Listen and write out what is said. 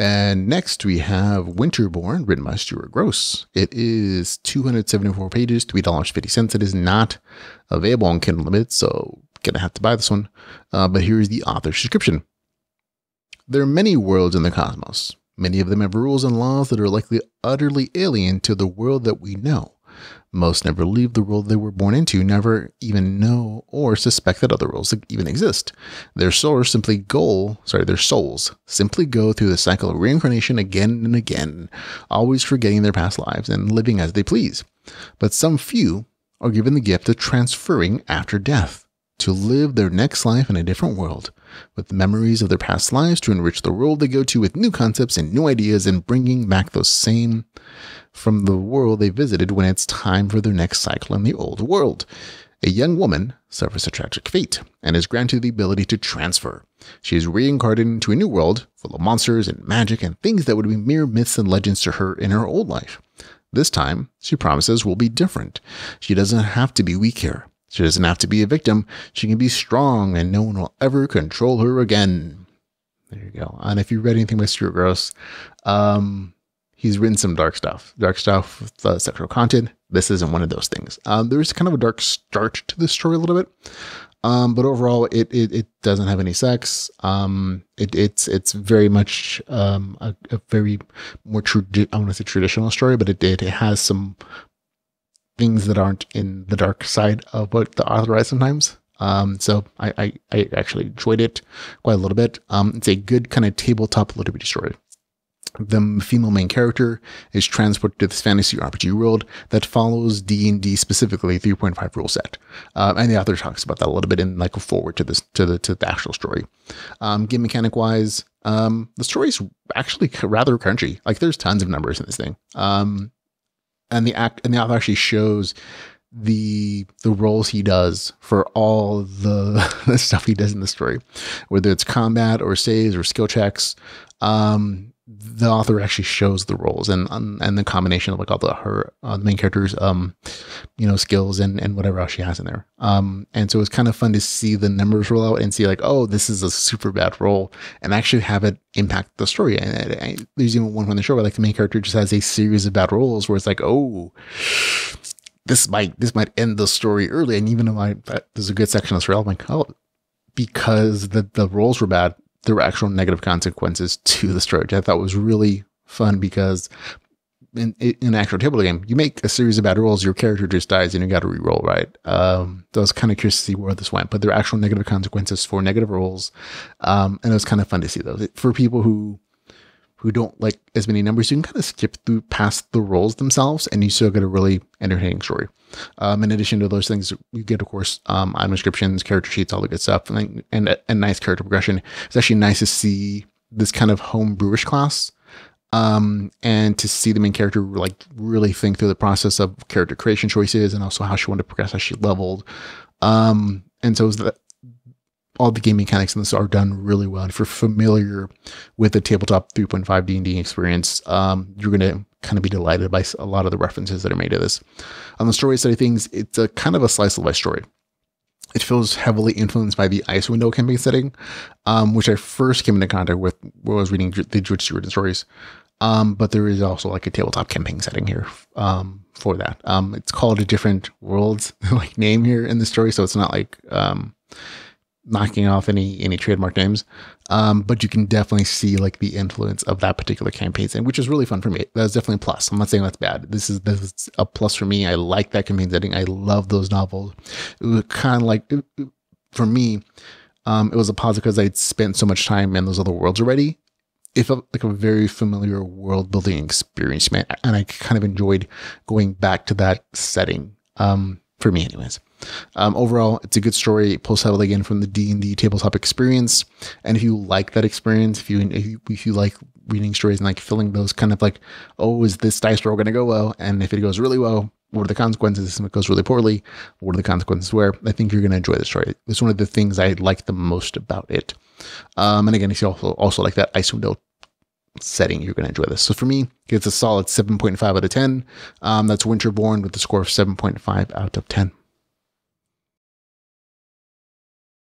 And next we have Winterborn, written by Stuart Grosse. It is 274 pages, $3.50. It is not available on Kindle Unlimited, so gonna have to buy this one. Uh, but here is the author's description. There are many worlds in the cosmos. Many of them have rules and laws that are likely utterly alien to the world that we know. Most never leave the world they were born into, never even know or suspect that other worlds even exist. Their souls simply go, sorry, their souls simply go through the cycle of reincarnation again and again, always forgetting their past lives and living as they please. But some few are given the gift of transferring after death to live their next life in a different world, with memories of their past lives to enrich the world they go to with new concepts and new ideas and bringing back those same from the world they visited when it's time for their next cycle in the old world. A young woman suffers a tragic fate and is granted the ability to transfer. She is reincarnated into a new world full of monsters and magic and things that would be mere myths and legends to her in her old life. This time, she promises, will be different. She doesn't have to be weak here. She doesn't have to be a victim. She can be strong and no one will ever control her again. There you go. And if you read anything by Stuart Grosse, um, he's written some dark stuff, dark stuff with uh, sexual content. This isn't one of those things. Um, there's kind of a dark start to the story a little bit, um, but overall, it, it, it doesn't have any sex. Um, it, it's it's very much um, a, a very more tradi- I want to say traditional story, but it, it it has some things that aren't in the dark side of what the author writes sometimes. Um, so I, I, I actually enjoyed it quite a little bit. Um, it's a good kind of tabletop LitRPG story the female main character is transported to this fantasy RPG world that follows D&D specifically 3.5 rule set. Uh, and the author talks about that a little bit in like a foreword to this to the to the actual story. Um, game mechanic wise, um, the story is actually rather crunchy. Like there's tons of numbers in this thing. Um, and the act and the author actually shows the the rolls he does for all the, the stuff he does in the story, whether it's combat or saves or skill checks. Um, the author actually shows the rolls and and the combination of like all the her uh, main characters um you know skills and and whatever else she has in there um and so it's kind of fun to see the numbers roll out and see like oh this is a super bad roll and actually have it impact the story and, there's even one from the show where like the main character just has a series of bad rolls where it's like oh this might this might end the story early and even though I there's a good section of story I'm like oh because the the rolls were bad there were actual negative consequences to the story, which I thought was really fun because in, in an actual table game, you make a series of bad rolls, your character just dies and you got to re-roll, right? Um, so I was kind of curious to see where this went, but there are actual negative consequences for negative rolls. Um, and it was kind of fun to see those for people who who don't like as many numbers, you can kind of skip through past the rolls themselves and you still get a really entertaining story. Um, in addition to those things, you get, of course, um, item descriptions, character sheets, all the good stuff, and, and a, nice character progression. It's actually nice to see this kind of home brewish class um, and to see the main character like really think through the process of character creation choices and also how she wanted to progress as she leveled. Um, and so that all the game mechanics in this are done really well. And if you're familiar with the tabletop 3.5 D&D experience, um, you're going to kind of be delighted by a lot of the references that are made to this. On the story side of things, it's a kind of a slice of life story. It feels heavily influenced by the Icewind Dale campaign setting, um, which I first came into contact with when I was reading the George Stewart stories. Um, but there is also like a tabletop campaign setting here um, for that. Um, it's called a different worlds like name here in the story, so it's not like um, knocking off any any trademark names. Um, but you can definitely see like the influence of that particular campaign setting, which is really fun for me. That's definitely a plus. I'm not saying that's bad. This is this is a plus for me. I like that campaign setting. I love those novels. It was kind of like for me, um, it was a positive because I'd spent so much time in those other worlds already. It felt like a very familiar world building experience, man, and I kind of enjoyed going back to that setting. Um, for me, anyways. Um, overall, it's a good story. It pulls heavily again from the D and D tabletop experience. And if you like that experience, if you, if you if you like reading stories and like filling those kind of like, oh, is this dice roll going to go well? And if it goes really well, what are the consequences? If it goes really poorly, what are the consequences? Where I think you're going to enjoy the story. It's one of the things I like the most about it. Um, and again, if you also also like that Icewind Dale setting, you're going to enjoy this. So for me, it's a solid 7.5 out of 10. Um, that's Winterborn with a score of 7.5 out of 10.